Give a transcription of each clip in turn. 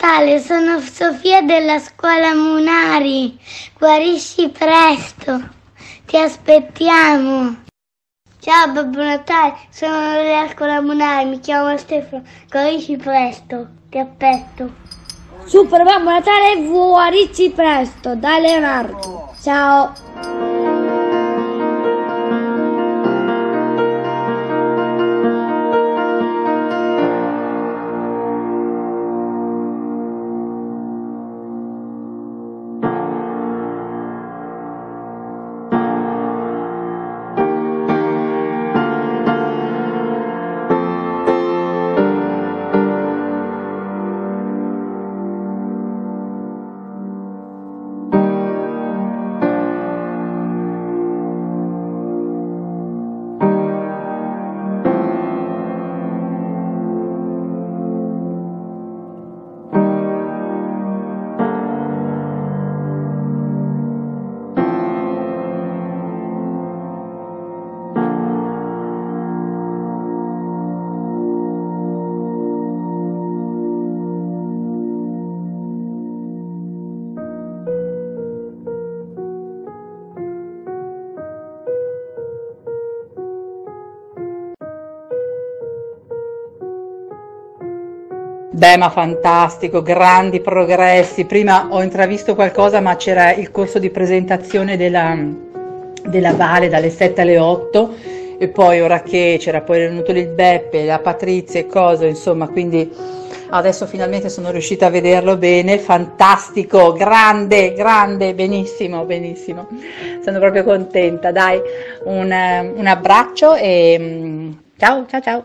Natale, sono Sofia della scuola Munari. Guarisci presto. Ti aspettiamo. Ciao Babbo Natale, sono della scuola Munari, mi chiamo Stefano. Guarisci presto. Ti aspetto. Super Babbo Natale, guarisci presto. Da Leonardo. Ciao. Beh, ma fantastico, grandi progressi. Prima ho intravisto qualcosa, ma c'era il corso di presentazione della, della Vale dalle 7 alle 8 e poi ora che c'era poi venuto il Beppe, la Patrizia e cose, insomma, quindi adesso finalmente sono riuscita a vederlo bene. Fantastico, grande, grande, benissimo, benissimo. Sono proprio contenta. Dai, un, un abbraccio e mm, ciao, ciao, ciao.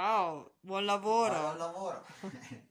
Ciao. Buon lavoro. Buon lavoro.